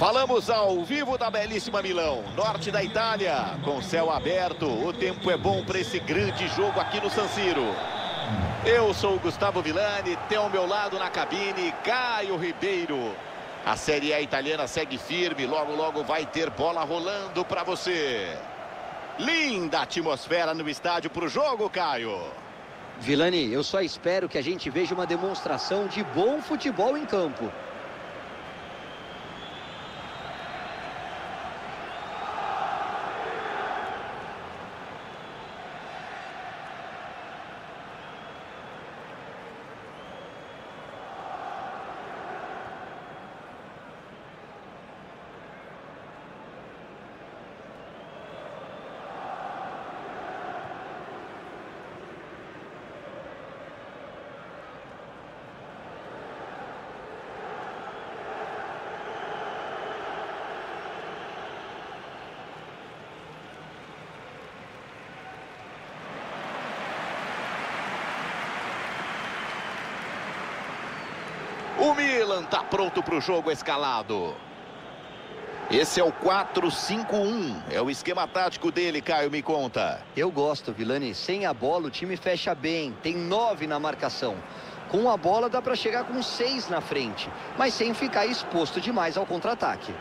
Falamos ao vivo da belíssima Milão, norte da Itália, com céu aberto. O tempo é bom para esse grande jogo aqui no San Siro. Eu sou o Gustavo Villani, tem ao meu lado na cabine Caio Ribeiro. A Série A italiana segue firme, logo logo vai ter bola rolando para você. Linda atmosfera no estádio para o jogo, Caio. Vilani, eu só espero que a gente veja uma demonstração de bom futebol em campo. O Milan está pronto para o jogo escalado. Esse é o 4-5-1. É o esquema tático dele, Caio, me conta. Eu gosto, Vilani. Sem a bola, o time fecha bem. Tem nove na marcação. Com a bola, dá para chegar com seis na frente. Mas sem ficar exposto demais ao contra-ataque.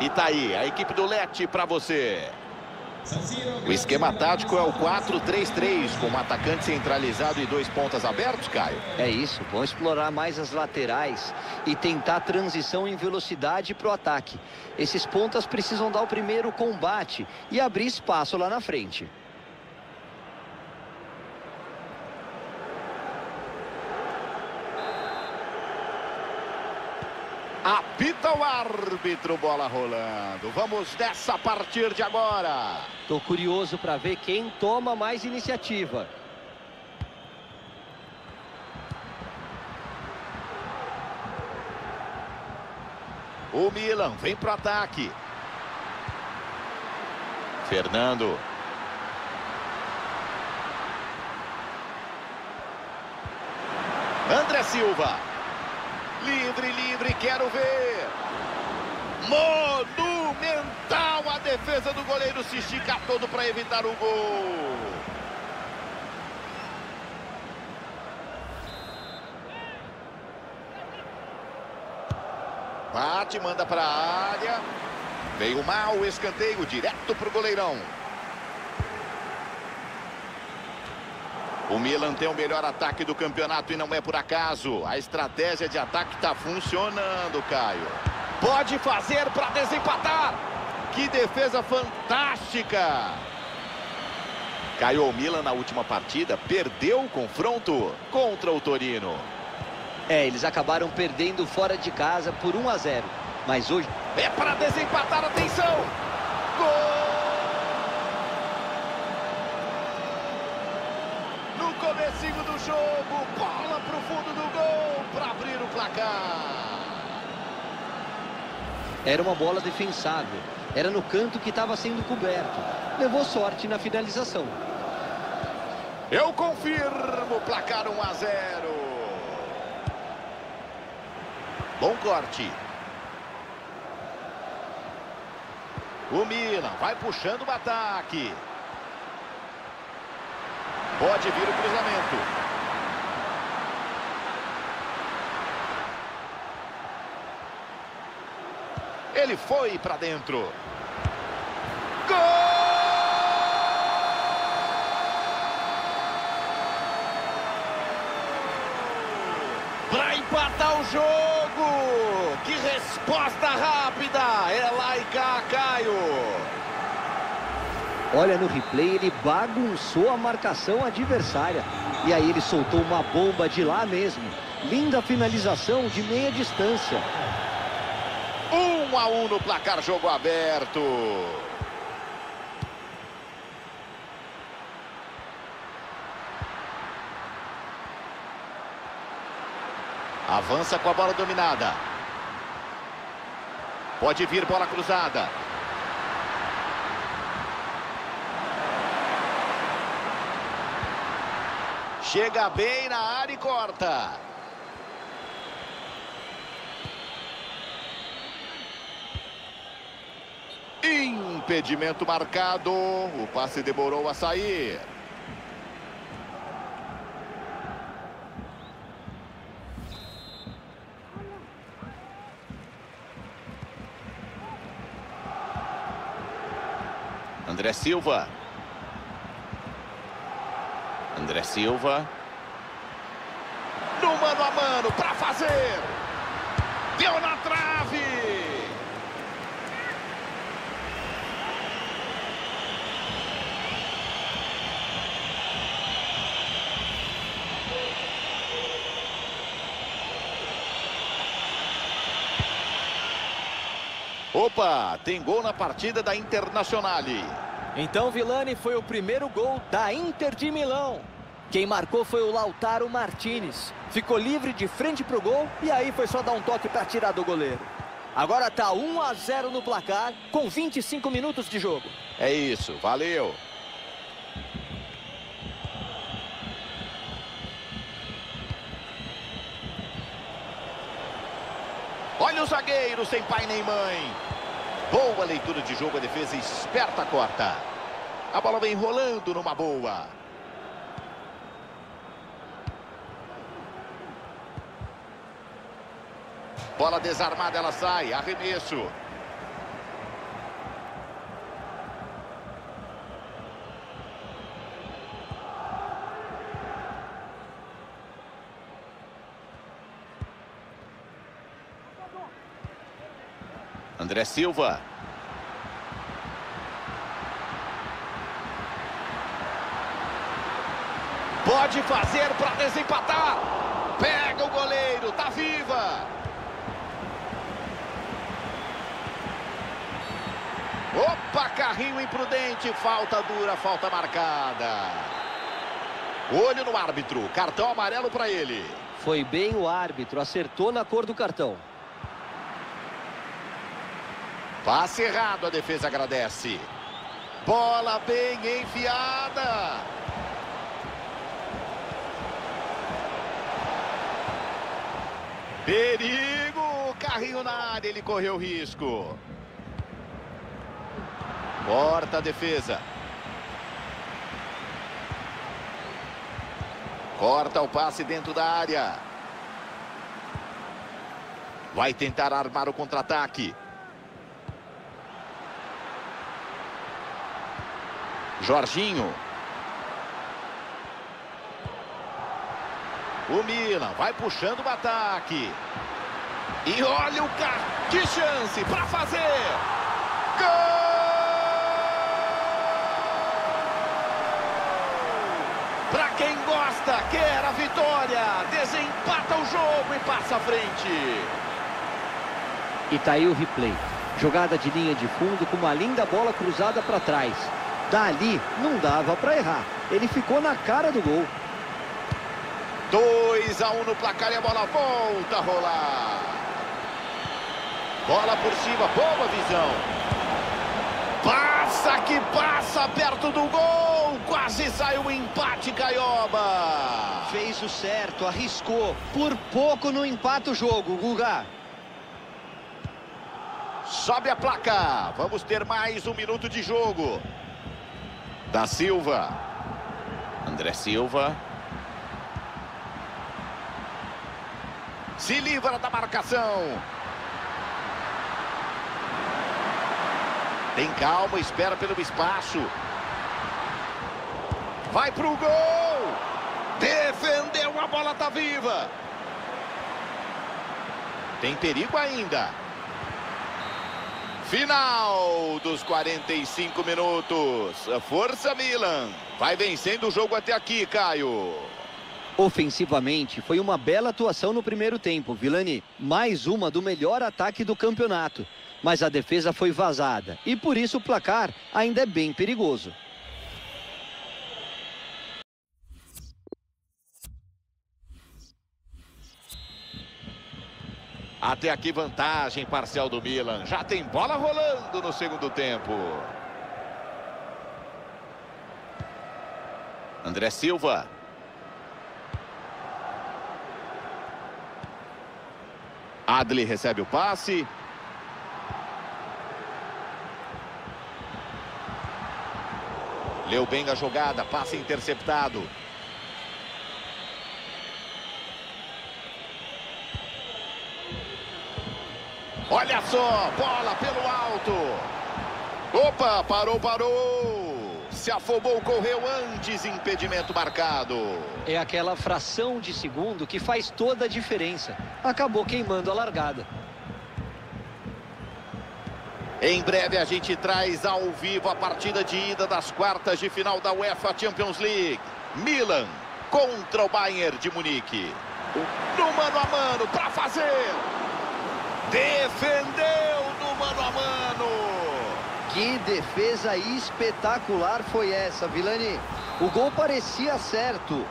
E tá aí, a equipe do Lete para você. O esquema tático é o 4-3-3, com um atacante centralizado e dois pontas abertos, Caio. É isso, vão explorar mais as laterais e tentar transição em velocidade para o ataque. Esses pontas precisam dar o primeiro combate e abrir espaço lá na frente. Apita o árbitro, bola rolando. Vamos nessa a partir de agora. Tô curioso para ver quem toma mais iniciativa. O Milan vem pro ataque. Fernando. André Silva. Livre, livre, quero ver. Monumental a defesa do goleiro se estica todo para evitar o gol. Bate, manda para a área. Veio mal o escanteio, direto para o goleirão. O Milan tem o melhor ataque do campeonato e não é por acaso. A estratégia de ataque está funcionando, Caio. Pode fazer para desempatar. Que defesa fantástica. Caio o Milan na última partida perdeu o confronto contra o Torino. É, eles acabaram perdendo fora de casa por 1 a 0. Mas hoje... É para desempatar, atenção! Gol! No jogo, bola para o fundo do gol para abrir o placar. Era uma bola defensável. Era no canto que estava sendo coberto. Levou sorte na finalização. Eu confirmo, placar 1 a 0. Bom corte. O Milan vai puxando o ataque. Pode vir o cruzamento. Ele foi para dentro. Gol! Para empatar o jogo. Que resposta rápida. É lá e cá, Caio. Olha no replay, ele bagunçou a marcação adversária. E aí ele soltou uma bomba de lá mesmo. Linda finalização de meia distância. 1 a 1 no placar, jogo aberto. Avança com a bola dominada. Pode vir bola cruzada. Chega bem na área e corta. Impedimento marcado. O passe demorou a sair. André Silva. André Silva. No mano a mano para fazer. Deu na trave. Opa, tem gol na partida da Internazionale. Então Vilani foi o primeiro gol da Inter de Milão. Quem marcou foi o Lautaro Martinez. Ficou livre de frente para o gol e aí foi só dar um toque para tirar do goleiro. Agora está 1 a 0 no placar com 25 minutos de jogo. É isso, valeu. Olha o zagueiro sem pai nem mãe. Boa leitura de jogo, a defesa esperta corta. A bola vem rolando numa boa. Bola desarmada, ela sai. Arremesso. André Silva. Pode fazer para desempatar. Pega o goleiro, tá viva. Opa, carrinho imprudente, falta dura, falta marcada. Olho no árbitro, cartão amarelo para ele. Foi bem o árbitro, acertou na cor do cartão. Passe errado, a defesa agradece. Bola bem enfiada. Perigo! Carrinho na área, ele correu risco. Corta a defesa. Corta o passe dentro da área. Vai tentar armar o contra-ataque. Jorginho. O Milan vai puxando o ataque. E olha o carro. Que chance para fazer. Gol! Para quem gosta, quer a vitória. Desempata o jogo e passa à frente. E tá aí o replay. Jogada de linha de fundo com uma linda bola cruzada para trás. Dali não dava para errar. Ele ficou na cara do gol. 2 a 1 um no placar e a bola volta a rolar. Bola por cima, boa visão. Passa que passa perto do gol. Quase saiu o empate, Caioba. Fez o certo, arriscou. Por pouco não empata o jogo, Guga. Sobe a placa. Vamos ter mais um minuto de jogo. Da Silva. André Silva. Se livra da marcação. Tem calma, espera pelo espaço. Vai pro gol. Defendeu, a bola tá viva. Tem perigo ainda. Final dos 45 minutos. Força Milan. Vai vencendo o jogo até aqui, Caio. Ofensivamente, foi uma bela atuação no primeiro tempo, Vilani. Mais uma do melhor ataque do campeonato. Mas a defesa foi vazada e por isso o placar ainda é bem perigoso. Até aqui vantagem parcial do Milan. Já tem bola rolando no segundo tempo. André Silva. Adli recebe o passe. Leu bem a jogada, passe interceptado. Olha só, bola pelo alto. Opa, parou, parou. Se afobou, correu antes, impedimento marcado. É aquela fração de segundo que faz toda a diferença. Acabou queimando a largada. Em breve a gente traz ao vivo a partida de ida das quartas de final da UEFA Champions League. Milan contra o Bayern de Munique. No mano a mano para fazer. Defendeu no mano a mano. Que defesa espetacular foi essa, Vilani. O gol parecia certo.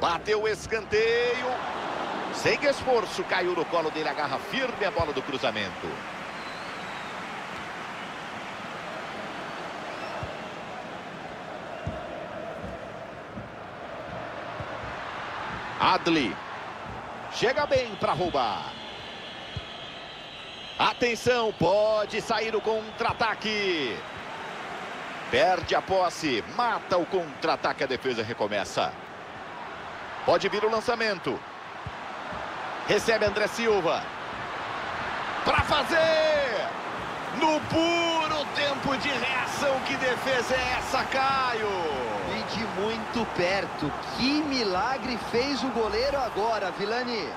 Bateu o escanteio. Sem esforço, caiu no colo dele, agarra firme a bola do cruzamento. Adli. Chega bem para roubar. Atenção, pode sair o contra-ataque. Perde a posse, mata o contra-ataque, a defesa recomeça. Pode vir o lançamento. Recebe André Silva. Para fazer! No puro de reação, que defesa é essa, Caio? E de muito perto. Que milagre fez o goleiro agora, Vilani.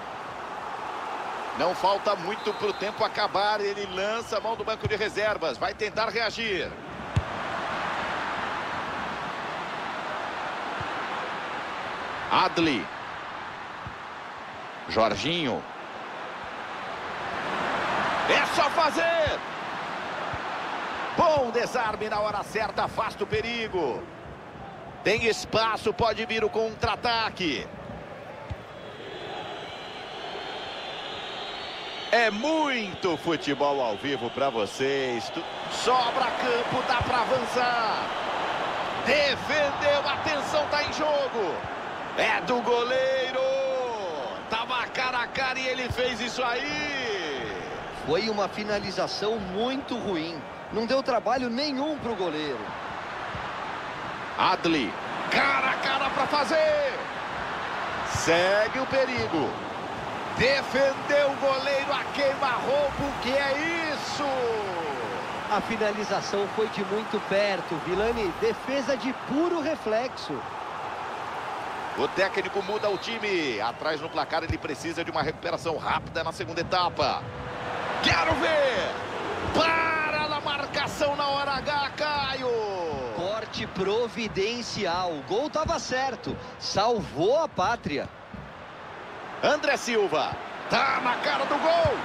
Não falta muito para o tempo acabar. Ele lança a mão do banco de reservas. Vai tentar reagir. Adli. Jorginho. É só fazer. Bom desarme na hora certa, afasta o perigo. Tem espaço, pode vir o contra-ataque. É muito futebol ao vivo para vocês. Sobra campo, dá para avançar. Defendeu, atenção, tá em jogo. É do goleiro. Tava cara a cara e ele fez isso aí. Foi uma finalização muito ruim. Não deu trabalho nenhum para o goleiro. Adli, cara a cara para fazer. Segue o perigo. Defendeu o goleiro a queima-roupa. O que é isso? A finalização foi de muito perto. Vilani, defesa de puro reflexo. O técnico muda o time. Atrás no placar ele precisa de uma recuperação rápida na segunda etapa. Quero ver! Para na hora H, Caio! Corte providencial. O gol estava certo. Salvou a pátria. André Silva. Tá na cara do gol.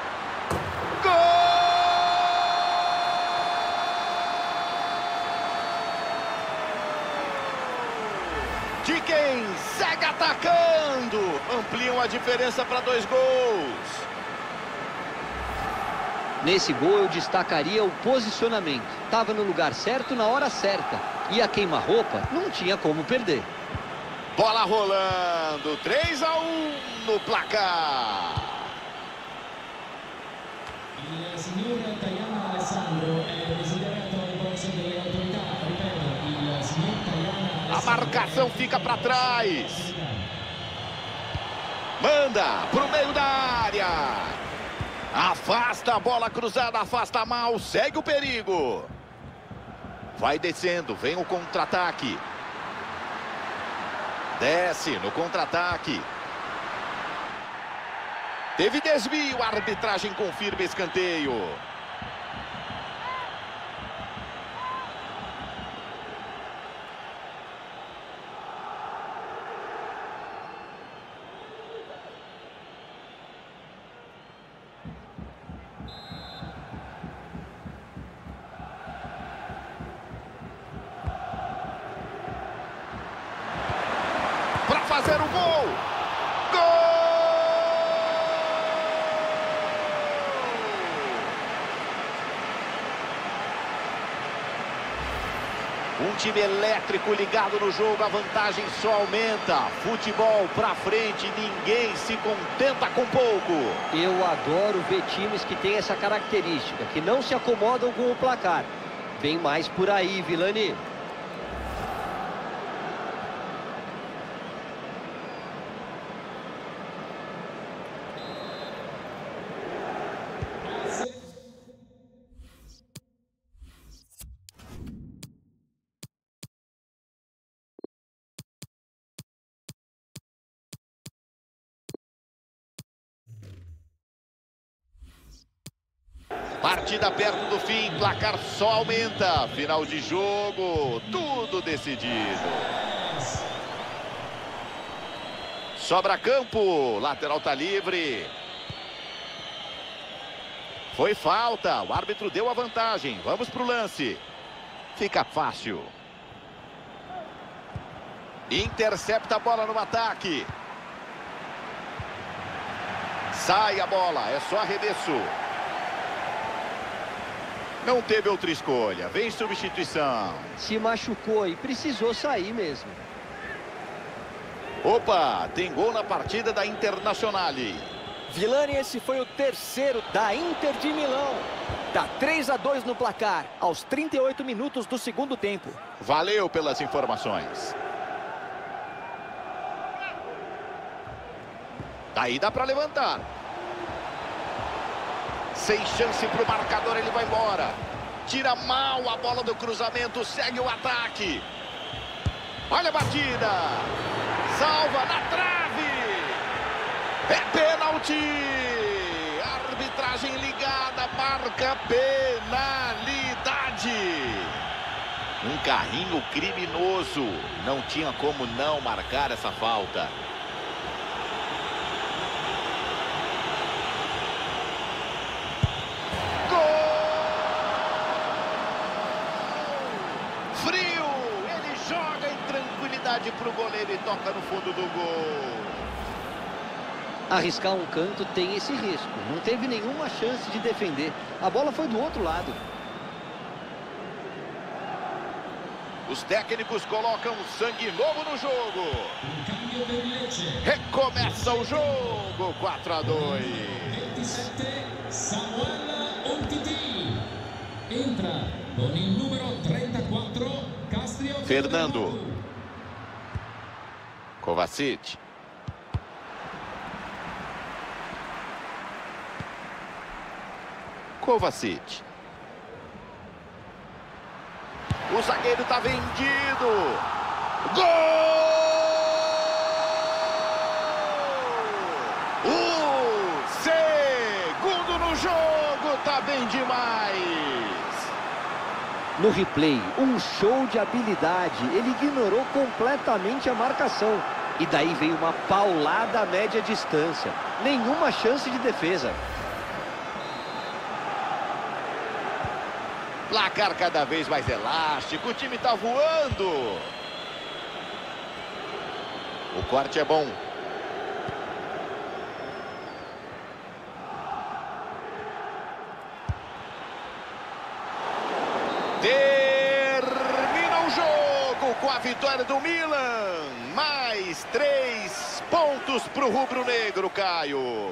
Gol! De quem segue atacando. Ampliam a diferença para dois gols. Nesse gol eu destacaria o posicionamento. Estava no lugar certo na hora certa. E a queima-roupa não tinha como perder. Bola rolando. 3 a 1 no placar. A marcação fica para trás. Manda pro meio da área. Afasta a bola cruzada, afasta mal, segue o perigo. Vai descendo, vem o contra-ataque. Desce no contra-ataque. Teve desvio, a arbitragem confirma escanteio. Um time elétrico ligado no jogo, a vantagem só aumenta. Futebol pra frente, ninguém se contenta com pouco. Eu adoro ver times que têm essa característica, que não se acomodam com o placar. Vem mais por aí, Vilani. Partida perto do fim, placar só aumenta. Final de jogo, tudo decidido. Sobra campo, lateral tá livre. Foi falta, o árbitro deu a vantagem. Vamos pro lance. Fica fácil. Intercepta a bola no ataque. Sai a bola, é só arremesso. Não teve outra escolha. Vem substituição. Se machucou e precisou sair mesmo. Opa, tem gol na partida da Internazionale. Vilani, esse foi o terceiro da Inter de Milão. Dá 3 a 2 no placar, aos 38 minutos do segundo tempo. Valeu pelas informações. Daí dá para levantar. Sem chance para o marcador, ele vai embora. Tira mal a bola do cruzamento, segue o ataque. Olha a batida. Salva na trave. É pênalti. Arbitragem ligada, marca penalidade. Um carrinho criminoso. Não tinha como não marcar essa falta. Frio, ele joga em tranquilidade para o goleiro e toca no fundo do gol. Arriscar um canto tem esse risco. Não teve nenhuma chance de defender. A bola foi do outro lado. Os técnicos colocam sangue novo no jogo. Recomeça o jogo, 4 a 2. 27 Samuel Umtiti. Entra con il numero 34 Castrio Fernando. Kovacic. Kovacic. O zagueiro está vendido. Gol! O segundo no jogo tá bem demais. No replay, um show de habilidade. Ele ignorou completamente a marcação. E daí veio uma paulada a média distância. Nenhuma chance de defesa. Placar cada vez mais elástico, o time tá voando. O corte é bom. Termina o jogo com a vitória do Milan. Mais três pontos para o rubro-negro, Caio.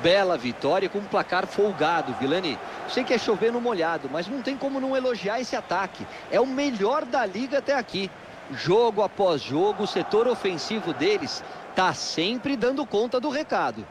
Bela vitória com um placar folgado, Vilani. Sei que é chover no molhado, mas não tem como não elogiar esse ataque. É o melhor da liga até aqui. Jogo após jogo, o setor ofensivo deles está sempre dando conta do recado.